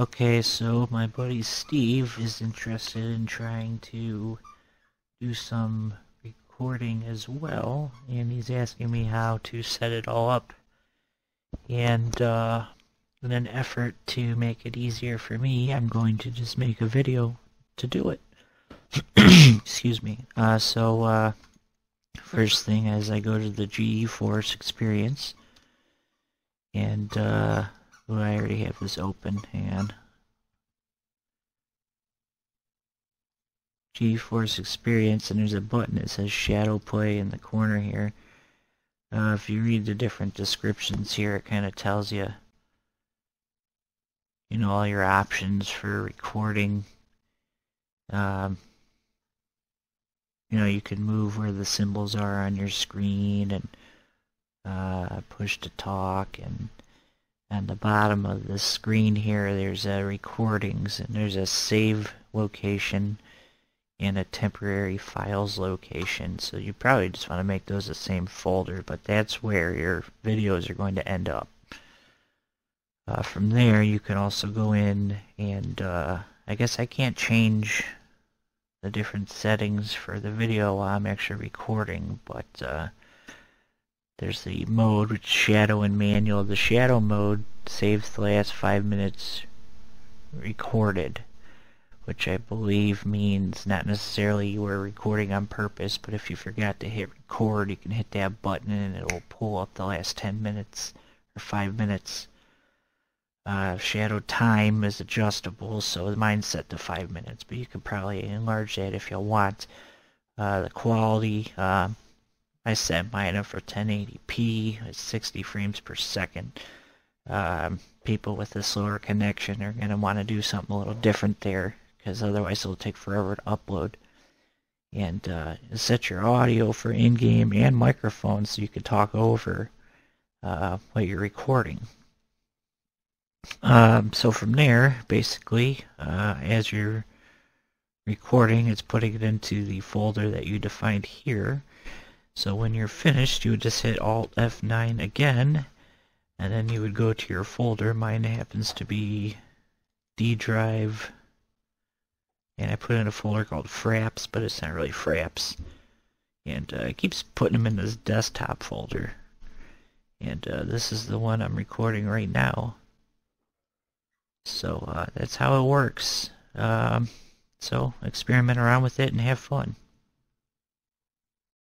Okay, so my buddy Steve is interested in trying to do some recording as well, and he's asking me how to set it all up. And uh, in an effort to make it easier for me, I'm going to just make a video to do it. Excuse me. Uh, so, uh, first thing is I go to the GeForce Experience, and uh, well, I already have this open. Hang GeForce Experience, and there's a button that says Shadow Play in the corner here. Uh, if you read the different descriptions here, it kind of tells you, you know, all your options for recording. Um, you know, you can move where the symbols are on your screen and uh, push to talk and on the bottom of the screen here there's a recordings and there's a save location and a temporary files location. So you probably just want to make those the same folder but that's where your videos are going to end up. Uh, from there you can also go in and uh, I guess I can't change the different settings for the video while I'm actually recording but uh, there's the mode, which shadow and manual. The shadow mode saves the last five minutes recorded, which I believe means not necessarily you were recording on purpose, but if you forgot to hit record, you can hit that button and it'll pull up the last 10 minutes or 5 minutes. Uh, shadow time is adjustable, so mine's set to 5 minutes, but you can probably enlarge that if you want. Uh, the quality, uh, I set mine up for 1080p at 60 frames per second. Um, people with a slower connection are going to want to do something a little different there because otherwise it'll take forever to upload. And uh, set your audio for in-game and microphone so you can talk over uh, what you're recording. Um, so from there, basically, uh, as you're recording, it's putting it into the folder that you defined here. So when you're finished, you would just hit Alt F9 again, and then you would go to your folder. Mine happens to be D drive, and I put in a folder called Fraps, but it's not really Fraps. And uh, it keeps putting them in this desktop folder. And uh, this is the one I'm recording right now. So uh, that's how it works. Um, so experiment around with it and have fun.